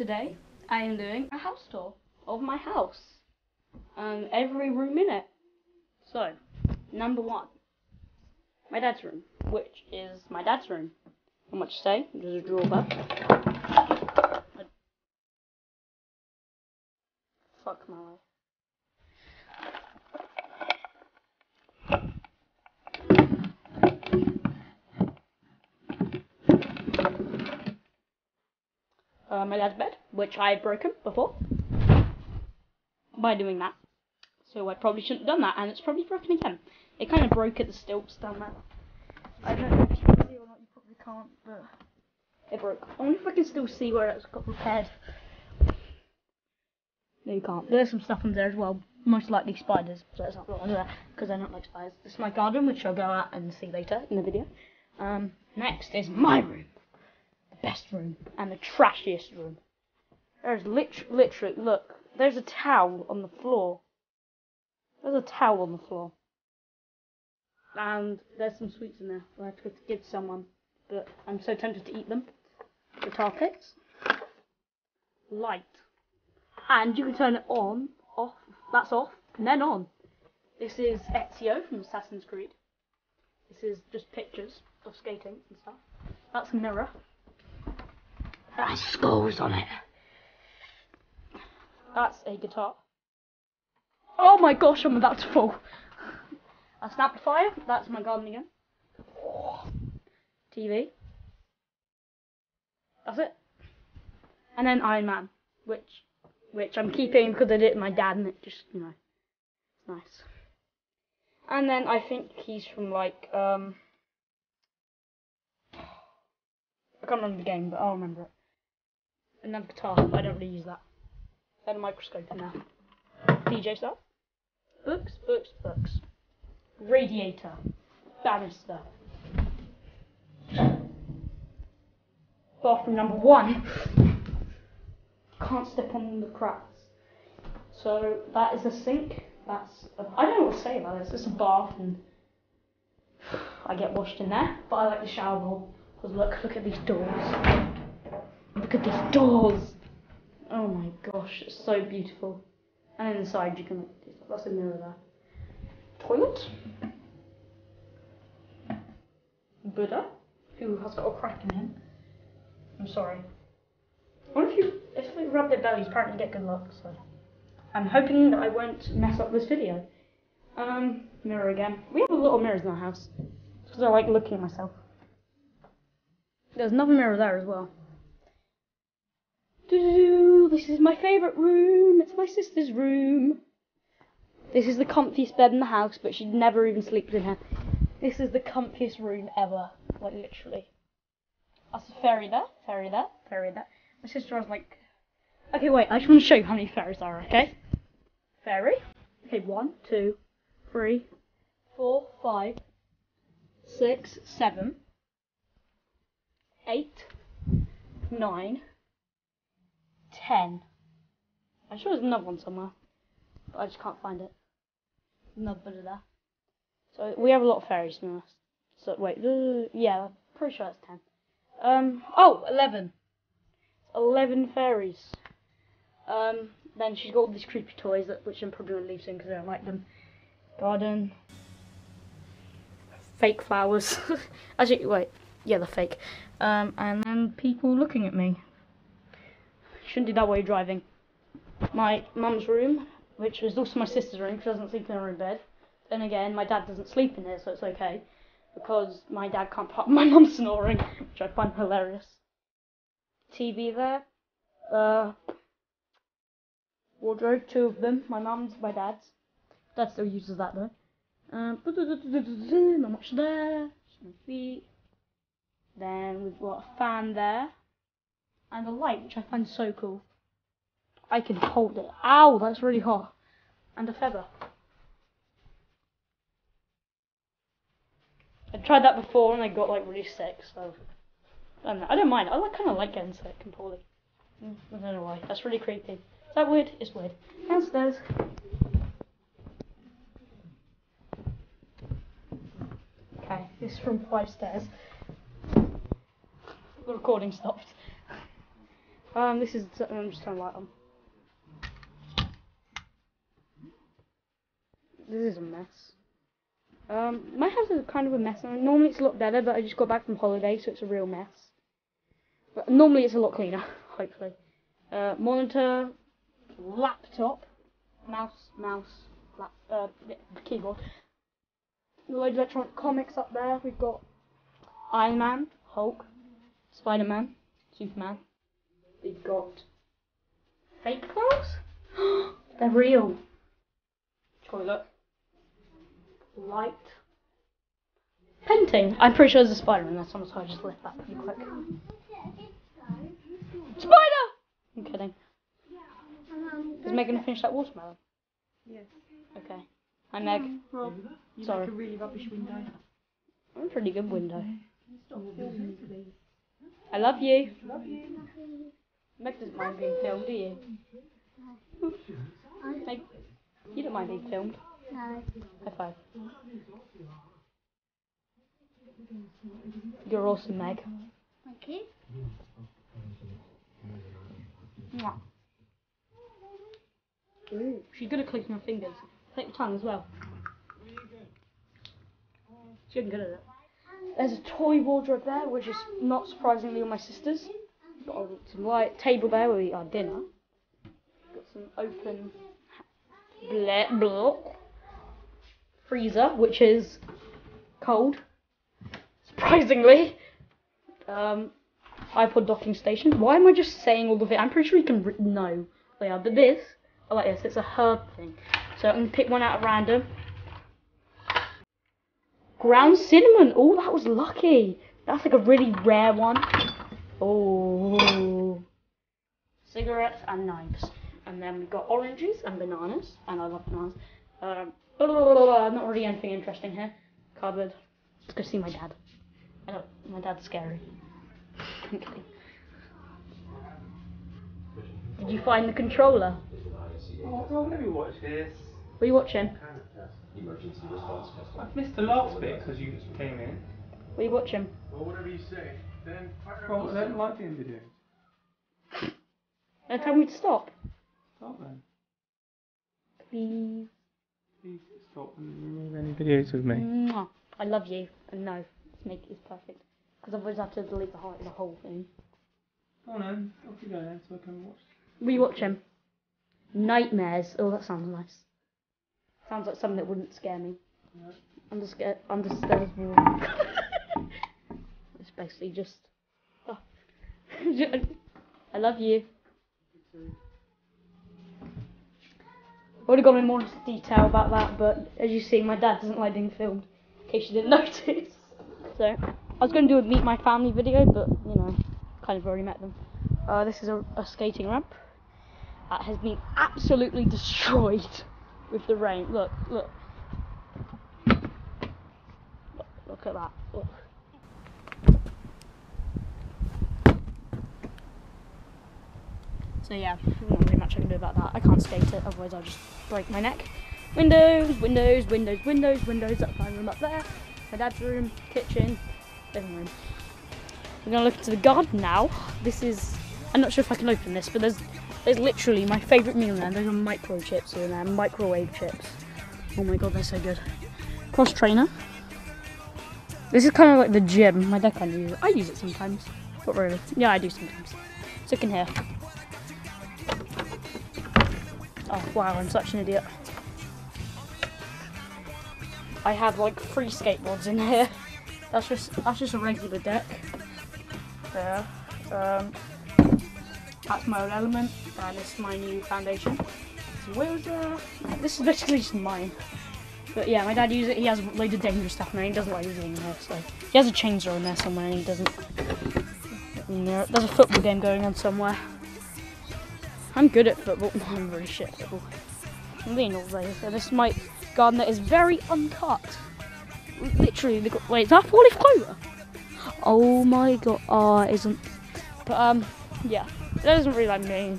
today I am doing a house tour of my house. Um, every room in it. So, number one, my dad's room, which is my dad's room. Not much to say, there's a drawer. Fuck my life. uh, my dad's bed, which I had broken before by doing that. So I probably shouldn't have done that, and it's probably broken again. It kind of broke at the stilts down there. I don't know if you can see or not, you probably can't, but it broke. I wonder if I can still see where it's got repaired. No, you can't. There's some stuff under there as well. Most likely spiders, so let's not under there, because I don't like spiders. This is my garden, which I'll go out and see later in the video. Um, next is my room best room and the trashiest room. There's lit- literally, look, there's a towel on the floor. There's a towel on the floor. And there's some sweets in there. I have to give someone, but I'm so tempted to eat them. Guitar picks. Light. And you can turn it on, off, that's off, and then on. This is Ezio from Assassin's Creed. This is just pictures of skating and stuff. That's a mirror. That has on it. That's a guitar. Oh my gosh, I'm about to fall. That's an amplifier. That's my garden again. TV. That's it. And then Iron Man, which which I'm keeping because I did it my dad and it just, you know, it's nice. And then I think he's from like, um, I can't remember the game, but I'll remember it another guitar, but I don't really use that. Then a microscope in there. DJ stuff. Books, books, books. Radiator. Banister. Bathroom number one. Can't step on the cracks. So that is a sink. That's a, I don't know what to say about this. It's a bath and I get washed in there. But I like the shower bowl because look, look at these doors. Look at these doors. Oh my gosh, it's so beautiful. And inside you can look, that's a mirror there. Toilet. Buddha, who has got a crack in him. I'm sorry. Wonder if you if we rub their bellies, apparently get good luck. So I'm hoping that I won't mess up this video. Um, mirror again. We have a lot of mirrors in our house because I like looking at myself. There's another mirror there as well. This is my favourite room. It's my sister's room. This is the comfiest bed in the house, but she never even sleeps in here. This is the comfiest room ever. Like, literally. That's a fairy there, fairy there, fairy there. My sister was like... Okay, wait, I just want to show you how many fairies there are, okay? Fairy. Okay, one, two, three, four, five, six, seven, eight, nine, ten. I'm sure there's another one somewhere, but I just can't find it. Another bit of there. So we have a lot of fairies, be. So wait, yeah, I'm pretty sure that's ten. Um, oh, 11. 11 fairies. Um, then she's got all these creepy toys, that, which I'm probably going to leave soon because I don't like them. Garden. Fake flowers. Actually, wait. Yeah, they're fake. Um, and then people looking at me. Shouldn't do that while you're driving. My mum's room, which is also my sister's room, she doesn't sleep in her own bed. Then again, my dad doesn't sleep in here, so it's okay. Because my dad can't put my mum snoring, which I find hilarious. TV there. Uh, wardrobe, two of them. My mum's, my dad's. Dad still uses that though. Um, not much there. My feet. Then we've got a fan there and a light, which I find so cool. I can hold it. Ow, that's really hot. And a feather. I tried that before and I got like really sick, so I don't. I don't mind. I like, kind of like getting sick and poorly. Mm, I don't know why. That's really creepy. Is that weird? It's weird. Downstairs. Okay, this is from five stairs. The recording stopped. Um, this is I'm just turn light them. This is a mess. Um, my house is kind of a mess. I mean, normally it's a lot better, but I just got back from holiday, so it's a real mess. But normally it's a lot cleaner, hopefully. Uh, monitor, laptop, mouse, mouse, lap, uh, keyboard. Loads of electronic comics up there. We've got Iron Man, Hulk, Spider Man, Superman. We've got fake clothes. They're real. Toilet. Light. Painting. I'm pretty sure there's a spider in there somewhere, so I just lift that pretty quick. Spider! I'm kidding. Is Meg gonna finish that watermelon? Yes. Okay. Hi Meg. Rob, you Sorry. make a really rubbish window. I'm a pretty good window. Stop filming, please. I love you. Love you. Meg doesn't mind being filmed, do you? Meg, you don't mind being filmed. No. High five. You're awesome, Meg. Thank you. Mwah. Ooh, she's good at clicking her fingers. Take your tongue as well. She's getting good at it. There's a toy wardrobe there, which is not surprisingly on my sister's. Got some light table there where we eat our dinner. Got some open blah, freezer, which is cold. Surprisingly. Um, iPod docking station. Why am I just saying all of it? I'm pretty sure you can know they are, but this, I like this. It's a herb thing. So I'm gonna pick one out at random. Ground cinnamon. Oh, that was lucky. That's like a really rare one. Oh. Cigarettes and knives. And then we've got oranges and bananas. And I love bananas. Um, blah, blah, blah, blah, not really anything interesting here. Cupboard. Let's go see my dad. I know, my dad's scary. I'm kidding. Did you find the controller? Oh, don't let me watch this. What are you watching? Emergency response customer. I've missed the last bit because you came in. What are you watching? Well, whatever you say. Then fire Well, I don't like the end videos. Uh, tell me to stop. Stop then. Please. Please stop and remove any videos of me. Mwah. I love you. And no, this make is perfect. Because otherwise I have to delete the whole, the whole thing. Go on then, off you go then so I can watch. What are you? Nightmares. Oh, that sounds nice. Sounds like something that wouldn't scare me. Yeah. Under sca- understairs wall. it's basically just. Oh. I love you. I would have gone in more detail about that, but as you see, my dad doesn't like being filmed. In case you didn't notice. So, I was going to do a meet my family video, but you know, kind of already met them. Uh, this is a, a skating ramp that has been absolutely destroyed with the rain. Look, look. Look, look at that. Look. So yeah, not really much I can do about that. I can't skate it, otherwise I'll just break my neck. Windows, windows, windows, windows, windows. That's my room up there. My dad's room, kitchen, living room. We're gonna look into the garden now. This is. I'm not sure if I can open this, but there's there's literally my favourite meal there. There's micro chips in there, microwave chips. Oh my god, they're so good. Cross trainer. This is kind of like the gym. My dad kind of uses it. I use it sometimes. Not really. Yeah, I do sometimes. So in here. Oh wow, I'm such an idiot. I have like three skateboards in here. That's just that's just a regular deck. There. Um, that's my old element, and this is my new foundation. This is basically just mine. But yeah, my dad uses it. He has loads of dangerous stuff there. He doesn't like using there, so he has a chainsaw in there somewhere, and he doesn't. There- there's a football game going on somewhere. I'm good at football. I'm really shit at football. I'm being all there. So this is my garden that is very uncut. Literally, the, wait, is that clover? Oh my god. Oh, it isn't. But um, yeah, that doesn't really like me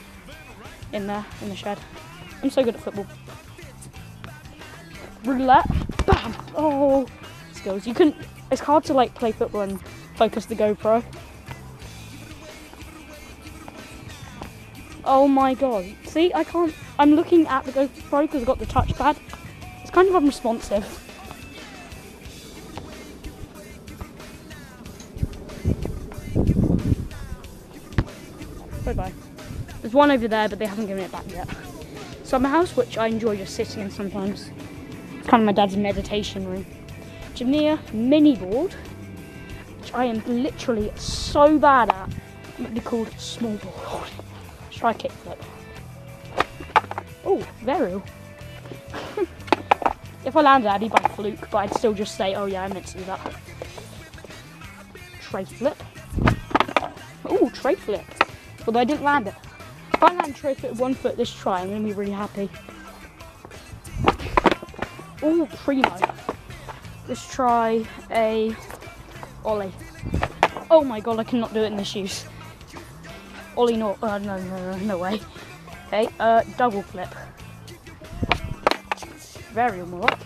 in there in the shed. I'm so good at football. Roulette, bam. Oh, skills. You can. It's hard to like play football and focus the GoPro. Oh my god. See, I can't. I'm looking at the GoPro because I've got the touchpad. It's kind of unresponsive. Bye bye. There's one over there, but they haven't given it back yet. Summer house, which I enjoy just sitting in sometimes. It's kind of my dad's meditation room. Jimnia mini board, which I am literally so bad at. It might be called small board. Try kickflip. Oh, Varial. if I landed, I'd be by fluke, but I'd still just say, oh yeah, I meant to do that. Tray flip. Oh, tray flip. Although I didn't land it. If I land tray flip one foot this try, I'm going to be really happy. Oh, primo. Let's try a ollie. Oh my god, I cannot do it in the shoes. Ollie, no, uh, no, no, no, no way. Okay, uh, double flip. Very luck.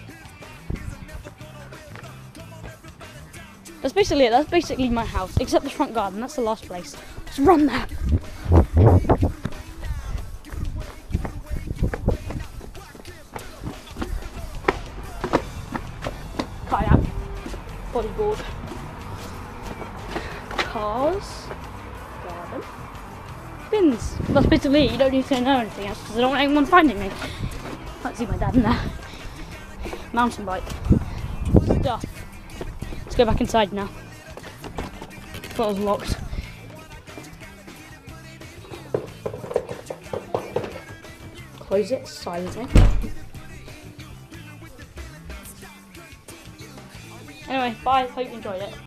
That's basically it. That's basically my house, except the front garden. That's the last place. Let's run there. Kayak, bodyboard, bins. That's basically. Eh? You don't need to know anything else because I don't want anyone finding me. Can't see my dad in there. Mountain bike. Stuff. Let's go back inside now. Thought it was locked. Close it silently. Anyway, bye. Hope you enjoyed it.